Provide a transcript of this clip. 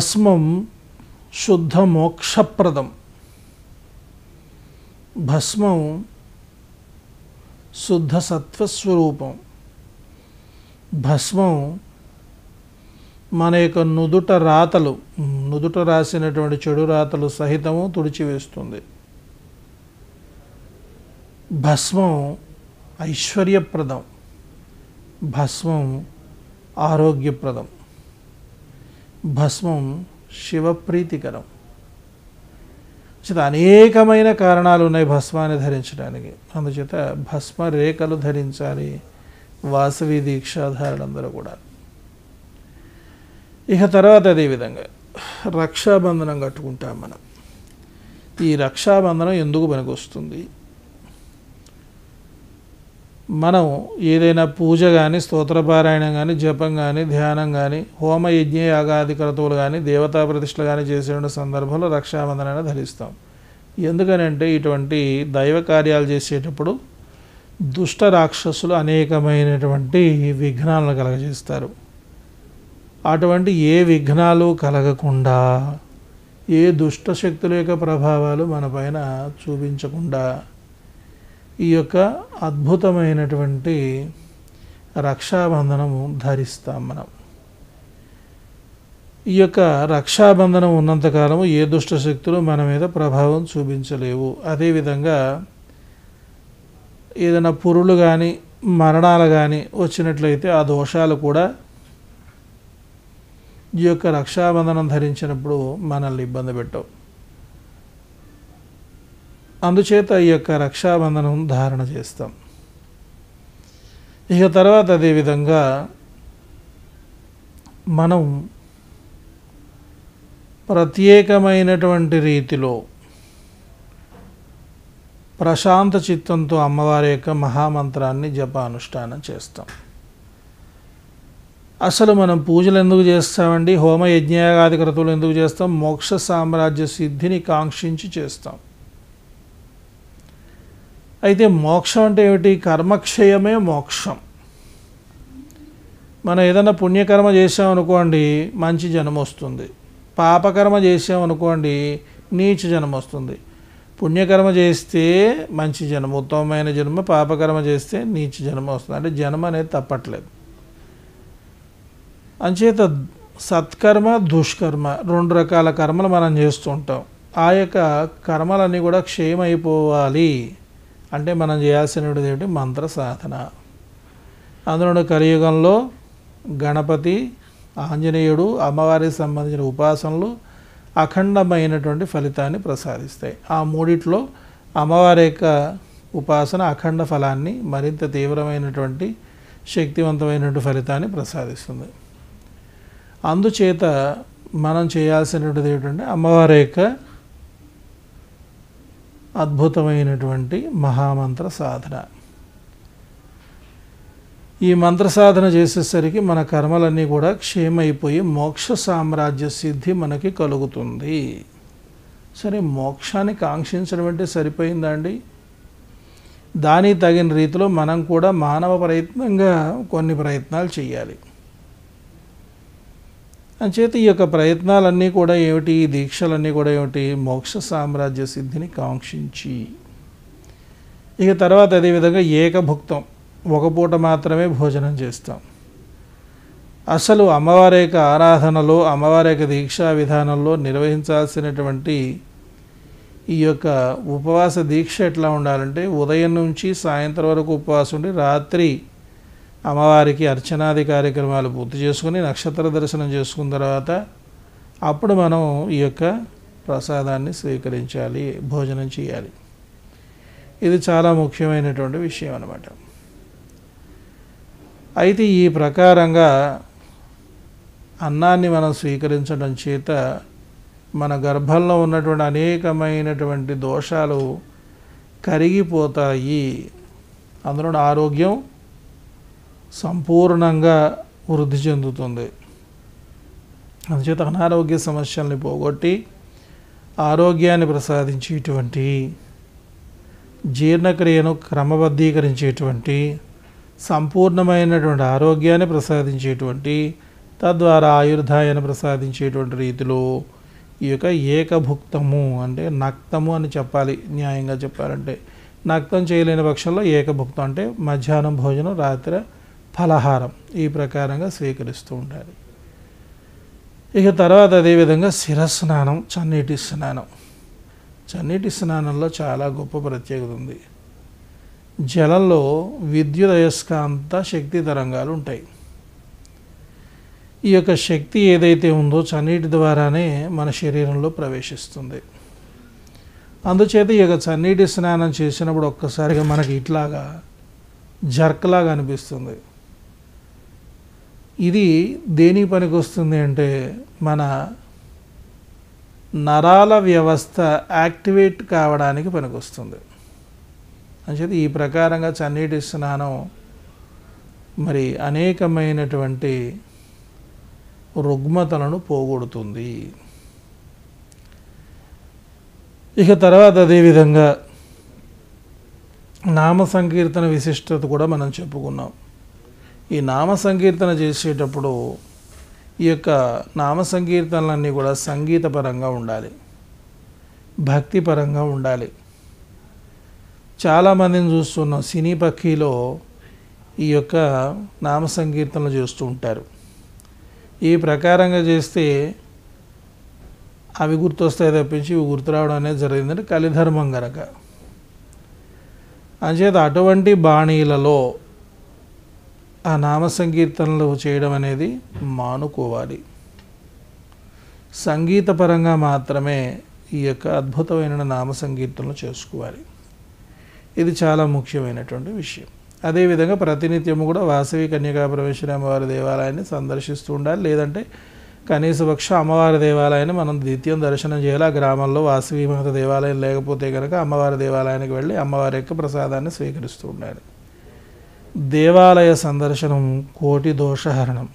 భస్మం శుద్ధ మోక్షప్రదం భస్మం శుద్ధ సత్వస్వరూపం భస్మం మన యొక్క నుదుట రాతలు నుదుట రాసినటువంటి చెడు రాతలు సహితము తుడిచివేస్తుంది. భస్మం ఐశ్వర్యప్రదం. భస్మం ఆరోగ్యప్రదం. భస్మం శివప్రీతికరం. చేత అనేకమైన కారణాలు ఉన్నాయి భస్మాన్ని ధరించడానికి. అందుచేత భస్మ రేఖలు ధరించాలి. వాసవి దీక్షాధారులందరూ కూడా. ఇక తర్వాత అదేవిధంగా రక్షాబంధనం కట్టుకుంటాం మనం. ఈ రక్షాబంధనం ఎందుకు పనికొస్తుంది? మనం ఏదైనా పూజ కానీ స్తోత్రపారాయణం కానీ జపం కానీ ధ్యానం కానీ హోమ యజ్ఞ యాగాది క్రతువులు కానీ దేవతా ప్రతిష్టలు కానీ చేసేటువంటి సందర్భంలో రక్షాబంధనాన్ని ధరిస్తాం. ఎందుకనంటే ఇటువంటి దైవ కార్యాలు చేసేటప్పుడు దుష్ట రాక్షసులు అనేకమైనటువంటి విఘ్నాలను కలగజేస్తారు. అటువంటి ఏ విఘ్నాలు కలగకుండా ఏ దుష్ట శక్తుల యొక్క ప్రభావాలు మన పైన చూపించకుండా ఈ యొక్క అద్భుతమైనటువంటి రక్షాబంధనము ధరిస్తాం మనం. ఈ యొక్క రక్షాబంధనం ఉన్నంతకాలము ఏ దుష్ట శక్తులు మన మీద ప్రభావం చూపించలేవు. అదేవిధంగా ఏదైనా పురులు కానీ మరణాలు కానీ వచ్చినట్లయితే ఆ దోషాలు కూడా ఈ యొక్క రక్షాబంధనం ధరించినప్పుడు మనల్ని ఇబ్బంది పెట్టవు. అందుచేత ఈ యొక్క రక్షాబంధనం ధారణ చేస్తాం. ఇక తర్వాత అదేవిధంగా మనం ప్రత్యేకమైనటువంటి రీతిలో ప్రశాంత చిత్తంతో అమ్మవారి యొక్క మహామంత్రాన్ని జపానుష్ఠానం చేస్తాం. అసలు మనం పూజలు ఎందుకు చేస్తామండి? హోమ యజ్ఞయాగాది క్రతువులు ఎందుకు చేస్తాం? మోక్ష సామ్రాజ్య సిద్ధిని కాంక్షించి చేస్తాం. అయితే మోక్షం అంటే ఏమిటి? కర్మక్షయమే మోక్షం. మనం ఏదైనా పుణ్యకర్మ చేసామనుకోండి మంచి జన్మ వస్తుంది. పాపకర్మ చేసామనుకోండి నీచ జన్మ వస్తుంది. పుణ్యకర్మ చేస్తే మంచి జన్మ ఉత్తమమైన జన్మ పాపకర్మ చేస్తే నీచ జన్మ వస్తుంది. అంటే జన్మ అనేది తప్పట్లేదు. అంచేత సత్కర్మ దుష్కర్మ రెండు రకాల కర్మలు మనం చేస్తుంటాం ఆ యొక్క కర్మలన్నీ కూడా క్షయమైపోవాలి. అంటే మనం చేయాల్సినది ఏమిటి? మంత్ర సాధన. అందులో కలియుగంలో గణపతి ఆంజనేయుడు అమ్మవారికి సంబంధించిన ఉపాసనలు అఖండమైనటువంటి ఫలితాన్ని ప్రసాదిస్తాయి. ఆ మూడిట్లో అమ్మవారి యొక్క ఉపాసన అఖండ ఫలాన్ని మరింత తీవ్రమైనటువంటి శక్తివంతమైనటువంటి ఫలితాన్ని ప్రసాదిస్తుంది. అందుచేత మనం చేయాల్సినటువంటిది ఏంటంటే అమ్మవారి యొక్క అద్భుతమైనటువంటి మహామంత్ర సాధన. ఈ మంత్ర సాధన చేసేసరికి మన కర్మలన్నీ కూడా క్షేమైపోయి మోక్ష సామ్రాజ్య సిద్ధి మనకి కలుగుతుంది. సరే మోక్షాన్ని కాంక్షించడం అంటే సరిపోయిందా అండి? దానికి తగిన రీతిలో మనం కూడా మానవ ప్రయత్నంగా కొన్ని ప్రయత్నాలు చేయాలి. అంచేత ఈ యొక్క ప్రయత్నాలన్నీ కూడా ఏమిటి? ఈ దీక్షలన్నీ కూడా ఏమిటి? మోక్ష సామ్రాజ్య సిద్ధిని కాంక్షించి. ఇక తర్వాత అదేవిధంగా ఏకభుక్తం. ఒక పూట మాత్రమే భోజనం చేస్తాం. అసలు అమ్మవారి యొక్క ఆరాధనలో అమ్మవారి యొక్క దీక్షా విధానంలో నిర్వహించాల్సినటువంటి ఈ యొక్క ఉపవాస దీక్ష ఎట్లా ఉండాలంటే ఉదయం నుంచి సాయంత్రం వరకు ఉపవాసం ఉండి రాత్రి అమ్మవారికి అర్చనాది కార్యక్రమాలు పూర్తి చేసుకుని నక్షత్ర దర్శనం చేసుకున్న తర్వాత అప్పుడు మనం ఈ యొక్క ప్రసాదాన్ని స్వీకరించాలి భోజనం చేయాలి. ఇది చాలా ముఖ్యమైనటువంటి విషయం అన్నమాట. అయితే ఈ ప్రకారంగా అన్నాన్ని మనం స్వీకరించడం చేత మన గర్భంలో ఉన్నటువంటి అనేకమైనటువంటి దోషాలు కరిగిపోతాయి. అందులో ఆరోగ్యం సంపూర్ణంగా వృద్ధి చెందుతుంది. అందుచేత అనారోగ్య సమస్యల్ని పోగొట్టి ఆరోగ్యాన్ని ప్రసాదించేటువంటి జీర్ణక్రియను క్రమబద్ధీకరించేటువంటి సంపూర్ణమైనటువంటి ఆరోగ్యాన్ని ప్రసాదించేటువంటి తద్వారా ఆయుర్దాయాన్ని ప్రసాదించేటువంటి రీతిలో ఈ యొక్క ఏకభుక్తము అంటే నక్తము అని చెప్పాలి న్యాయంగా చెప్పాలంటే. నక్తం చేయలేని పక్షంలో ఏకభుక్తం అంటే మధ్యాహ్నం భోజనం రాత్రి ఫలహారం ఈ ప్రకారంగా స్వీకరిస్తూ ఉండాలి. ఇక తర్వాత అదేవిధంగా శిరస్నానం చన్నీటి స్నానం. చన్నీటి స్నానంలో చాలా గొప్ప ప్రత్యేకత ఉంది. జలంలో విద్యుదయస్కాంత శక్తి తరంగాలు ఉంటాయి. ఈ యొక్క శక్తి ఏదైతే ఉందో చన్నీటి ద్వారానే మన శరీరంలో ప్రవేశిస్తుంది. అందుచేత ఈ యొక్క చన్నీటి స్నానం చేసినప్పుడు ఒక్కసారిగా మనకి ఇట్లాగా జర్క్లాగా అనిపిస్తుంది. ఇది దేనికి పనికి వస్తుంది అంటే మన నరాల వ్యవస్థ యాక్టివేట్ కావడానికి పనికొస్తుంది. అంచేది ఈ ప్రకారంగా చన్నీటి స్నానం మరి అనేకమైనటువంటి రుగ్మతలను పోగొడుతుంది. ఇక తర్వాత అదేవిధంగా నామ సంకీర్తన విశిష్టత కూడా మనం చెప్పుకున్నాం. ఈ నామ సంకీర్తన చేసేటప్పుడు ఈ యొక్క నామ సంకీర్తనలన్నీ కూడా సంగీతపరంగా ఉండాలి. భక్తిపరంగా ఉండాలి. చాలామందిని చూస్తున్నాం సినీ పక్షిలో ఈ యొక్క నామ సంకీర్తనలు చేస్తూ ఉంటారు. ఈ ప్రకారంగా చేస్తే అవి గుర్తొస్తాయి తప్పించి ఇవి గుర్తు రావడం అనేది జరిగిందంటే కలిధర్మం గనక. అంచేత అటువంటి బాణీలలో ఆ నామ సంకీర్తనలు చేయడం అనేది మానుకోవాలి. సంగీతపరంగా మాత్రమే ఈ యొక్క అద్భుతమైన నామ సంకీర్తనలు చేసుకోవాలి. ఇది చాలా ముఖ్యమైనటువంటి విషయం. అదేవిధంగా ప్రతినిత్యము కూడా వాసవి కన్యకా పరమేశ్వరి అమ్మవారి దేవాలయాన్ని సందర్శిస్తూ ఉండాలి. లేదంటే కనీసపక్ష అమ్మవారి దేవాలయాన్ని మనం ద్వితీయం దర్శనం చేయాలి. ఆ గ్రామంలో వాసవి మహత దేవాలయం లేకపోతే కనుక అమ్మవారి దేవాలయానికి వెళ్ళి అమ్మవారి యొక్క ప్రసాదాన్ని స్వీకరిస్తూ ఉండాలి. దేవాలయ సందర్శనం కోటి దోషహరణం.